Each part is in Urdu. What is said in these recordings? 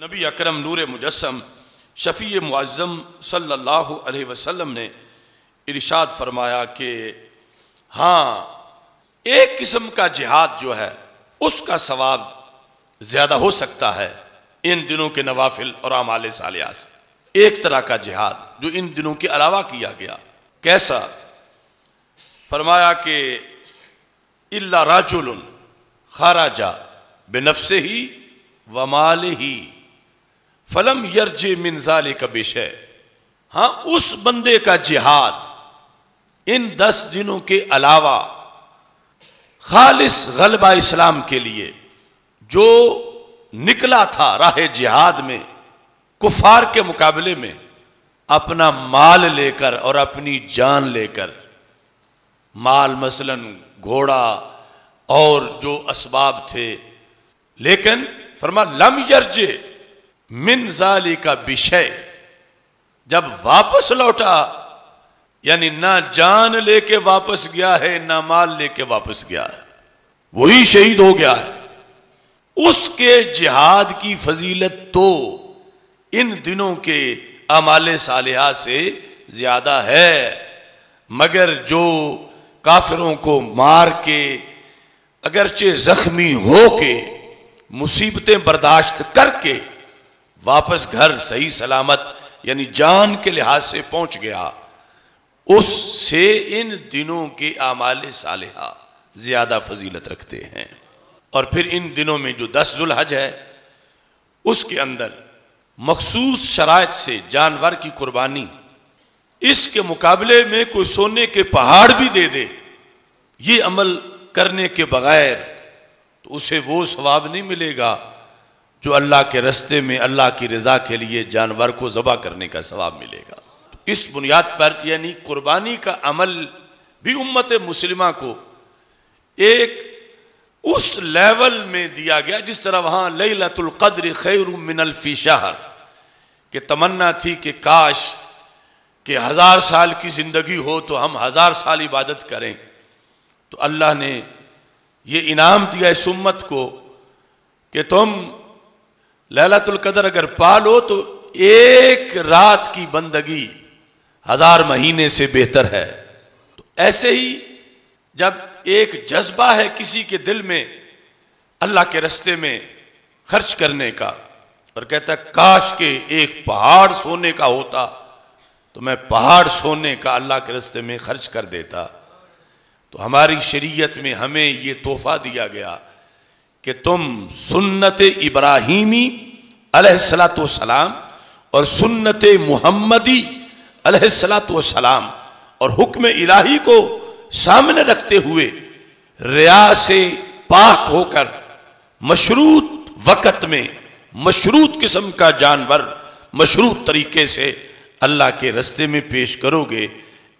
نبی اکرم نور مجسم، شفیع معظم صلی اللہ علیہ وسلم نے ارشاد فرمایا کہ ہاں ایک قسم کا جہاد جو ہے، اس کا ثواب زیادہ ہو سکتا ہے ان دنوں کے نوافل اور اعمال صالحہ سے۔ ایک طرح کا جہاد جو ان دنوں کے علاوہ کیا گیا۔ کیسا؟ فرمایا کہ اللہ راجل خارجہ بے نفس ہی ومال ہی فلم یرج منظال کا بشے۔ ہاں اس بندے کا جہاد ان دس دنوں کے علاوہ خالص غلبہ اسلام کے لیے جو نکلا تھا راہ جہاد میں، کفار کے مقابلے میں، اپنا مال لے کر اور اپنی جان لے کر، مال مثلا گھوڑا اور جو اسباب تھے۔ لیکن فرما، لم یرج من ذالی کا بشے۔ جب واپس لوٹا یعنی نہ جان لے کے واپس گیا ہے، نہ مال لے کے واپس گیا ہے۔ وہی شہید ہو گیا ہے۔ اس کے جہاد کی فضیلت تو ان دنوں کے امال صالحہ سے زیادہ ہے۔ مگر جو کافروں کو مار کے، اگرچہ زخمی ہو کے، مصیبتیں برداشت کر کے واپس گھر صحیح سلامت یعنی جان کے لحاظ سے پہنچ گیا۔ اس سے ان دنوں کے اعمال صالحہ زیادہ فضیلت رکھتے ہیں۔ اور پھر ان دنوں میں جو دس ذوالحج ہے، اس کے اندر مخصوص شرائط سے جانور کی قربانی، اس کے مقابلے میں کوئی سونے کے پہاڑ بھی دے دے، یہ عمل کرنے کے بغیر تو اسے وہ ثواب نہیں ملے گا۔ جو اللہ کے رستے میں اللہ کی رضا کے لیے جانور کو ذبح کرنے کا ثواب ملے گا۔ اس بنیاد پر یعنی قربانی کا عمل بھی امت مسلمہ کو ایک اس لیول میں دیا گیا جس طرح وہاں لیلت القدر خیر من الفی شہر کہ تمنا تھی کہ کاش کہ ہزار سال کی زندگی ہو تو ہم ہزار سال عبادت کریں۔ تو اللہ نے یہ انعام دیا اس امت کو کہ تم للت القدر اگر پالو تو ایک رات کی بندگی ہزار مہینے سے بہتر ہے۔ تو ایسے ہی جب ایک جذبہ ہے کسی کے دل میں اللہ کے رستے میں خرچ کرنے کا اور کہتا ہے، کاش کے ایک پہاڑ سونے کا ہوتا تو میں پہاڑ سونے کا اللہ کے رستے میں خرچ کر دیتا۔ تو ہماری شریعت میں ہمیں یہ تحفہ دیا گیا۔ کہ تم سنت ابراہیمی علیہ السلاۃ والسلام اور سنت محمدی علیہ السلاۃ والسلام اور حکم الہی کو سامنے رکھتے ہوئے ریا سے پاک ہو کر مشروط وقت میں مشروط قسم کا جانور مشروط طریقے سے اللہ کے رستے میں پیش کرو گے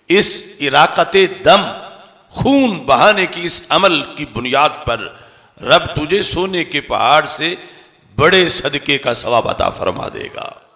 اس عراقت دم خون بہانے کی اس عمل کی بنیاد پر رب تجھے سونے کے پہاڑ سے بڑے صدقے کا ثواب عطا فرما دے گا۔